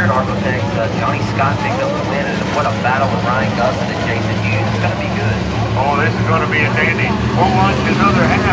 here. Uh, Johnny Scott picked up the win, and what a battle with Ryan Gustin Jason Hughes. It's going to be good. Oh, this is going to be a dandy. One lunch, another half.